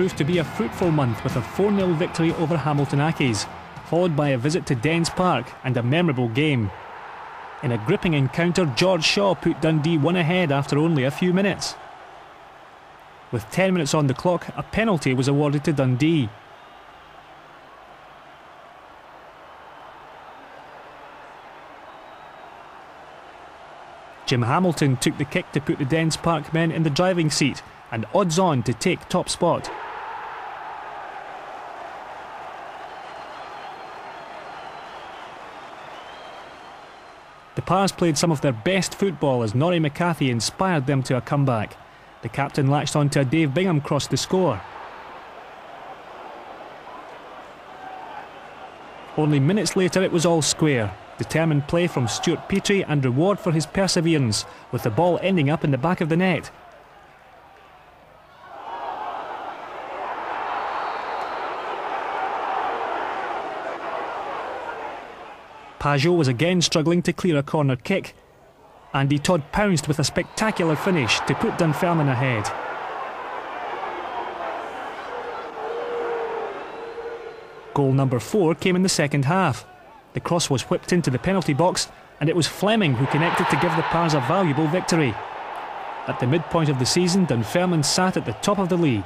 proved to be a fruitful month with a 4 0 victory over Hamilton Accies, followed by a visit to Dens Park and a memorable game. In a gripping encounter, George Shaw put Dundee one ahead after only a few minutes. With 10 minutes on the clock, a penalty was awarded to Dundee. Jim Hamilton took the kick to put the Dens Park men in the driving seat and odds on to take top spot. The Pars played some of their best football as Norrie McCathie inspired them to a comeback. The captain latched on to a Dave Bingham cross to score. Only minutes later it was all square. Determined play from Stuart Petrie and reward for his perseverance, with the ball ending up in the back of the net. Pageaud was again struggling to clear a corner kick. Andy Tod pounced with a spectacular finish to put Dunfermline ahead. Goal number four came in the second half. The cross was whipped into the penalty box, and it was Fleming who connected to give the Pars a valuable victory. At the midpoint of the season, Dunfermline sat at the top of the league.